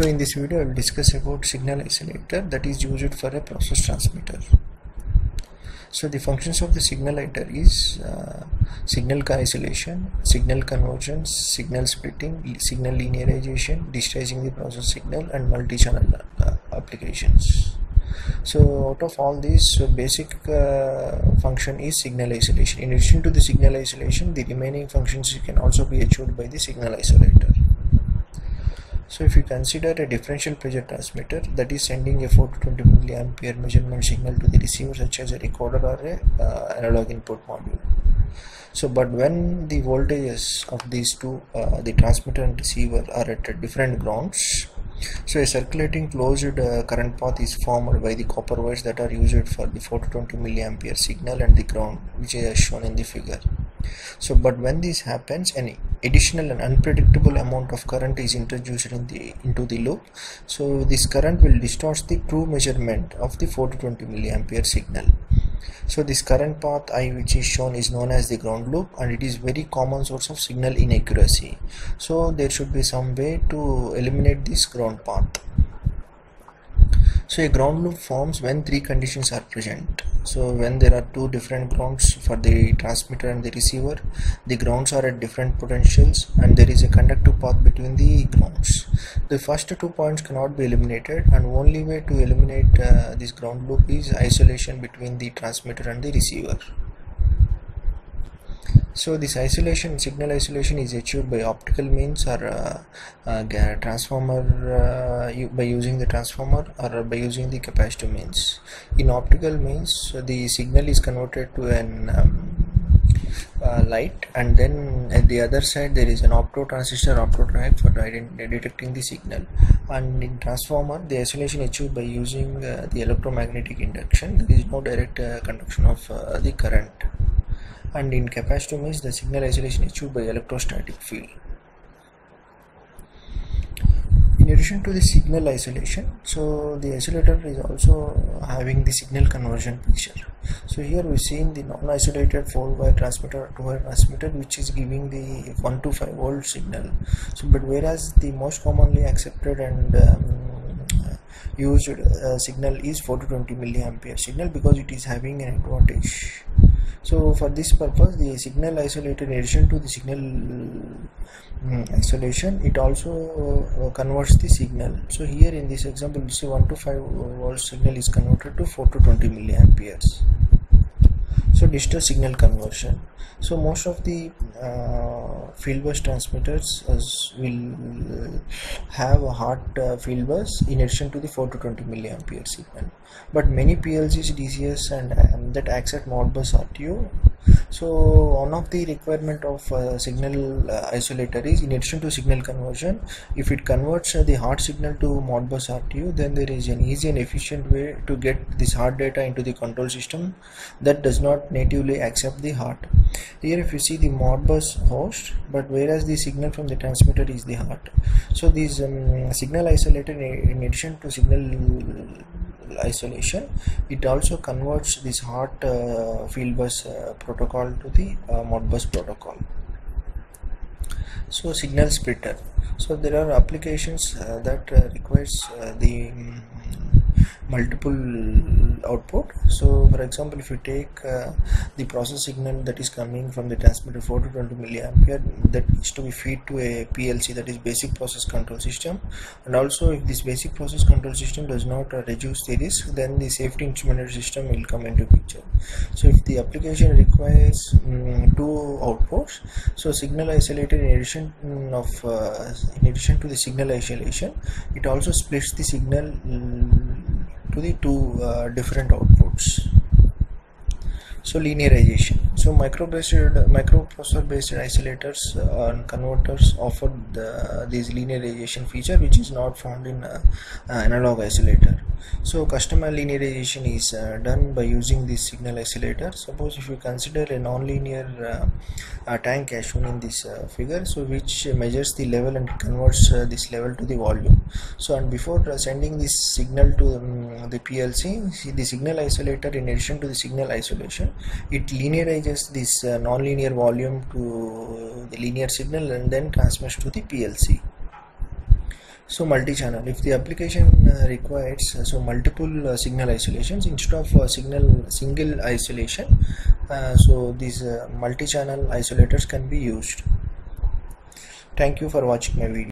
So in this video I will discuss about signal isolator that is used for a process transmitter. So the functions of the signal isolator is uh, signal isolation, signal conversion, signal splitting, signal linearization, digitizing the process signal and multi-channel uh, applications. So out of all these uh, basic uh, function is signal isolation. In addition to the signal isolation the remaining functions can also be achieved by the signal isolator. So if you consider a differential pressure transmitter that is sending a 4 to 20 milliampere measurement signal to the receiver such as a recorder or a uh, analog input module. So but when the voltages of these two uh, the transmitter and receiver are at different grounds so a circulating closed uh, current path is formed by the copper wires that are used for the 4 to 20 milliampere signal and the ground which is shown in the figure so but when this happens an additional and unpredictable amount of current is introduced in the into the loop. So this current will distort the true measurement of the 4 to 20 milliampere signal. So this current path I which is shown is known as the ground loop and it is very common source of signal inaccuracy. So there should be some way to eliminate this ground path so a ground loop forms when three conditions are present. So when there are two different grounds for the transmitter and the receiver the grounds are at different potentials and there is a conductive path between the grounds. The first two points cannot be eliminated and only way to eliminate uh, this ground loop is isolation between the transmitter and the receiver so this isolation signal isolation is achieved by optical means or uh, uh, transformer uh, by using the transformer or by using the capacitor means. In optical means the signal is converted to an um, uh, light and then at the other side there is an opto transistor opto triac for detecting the signal. And in transformer the isolation achieved by using uh, the electromagnetic induction there is no direct uh, conduction of the current and in capacitor means the signal isolation achieved by electrostatic field. In addition to the signal isolation, so the isolator is also having the signal conversion feature. So here we see in the non-isolated 4-wire transmitter 2-wire transmitter which is giving the 1 to 5 volt signal. So but whereas the most commonly accepted and um, used uh, signal is 4 to 20 milliampere signal because it is having an advantage so for this purpose the signal isolator in addition to the signal um, isolation it also uh, converts the signal. So here in this example you see 1 to 5 volt signal is converted to 4 to 20 milliamperes so digital signal conversion. So most of the uh, field bus transmitters will have a HART uh, field bus in addition to the 4 to 20 milliampere signal but many PLCs DCS and um, that acts at Modbus RTU so one of the requirement of uh, signal uh, isolator is in addition to signal conversion if it converts uh, the HART signal to Modbus RTU then there is an easy and efficient way to get this HART data into the control system that does not natively accept the HART here if you see the Modbus host but whereas the signal from the transmitter is the HART so this um, signal isolator in addition to signal isolation. It also converts this HART uh, field bus uh, protocol to the uh, modbus protocol. So signal splitter. So there are applications uh, that uh, requires uh, the multiple output. So for example if you take uh, the process signal that is coming from the transmitter 4 to 20 milliampere that is to be feed to a PLC that is basic process control system. And also if this basic process control system does not uh, reduce the risk then the safety instrumented system will come into picture. So if the application requires um, two outputs so signal isolator in addition of uh, in addition to the signal isolation it also splits the signal um, to the two uh, different outputs. So linearization. So micro based microprocessor based isolators uh, and converters offer the, this linearization feature which is not found in uh, analog isolator so customer linearization is uh, done by using this signal isolator suppose if you consider a nonlinear uh, uh, tank as shown in this uh, figure so which measures the level and converts uh, this level to the volume. So and before sending this signal to um, the PLC see the signal isolator in addition to the signal isolation it linearizes this nonlinear volume to the linear signal and then transmits to the PLC so multi-channel. If the application uh, requires uh, so multiple uh, signal isolations instead of signal single isolation so these multi-channel isolators can be used. Thank you for watching my video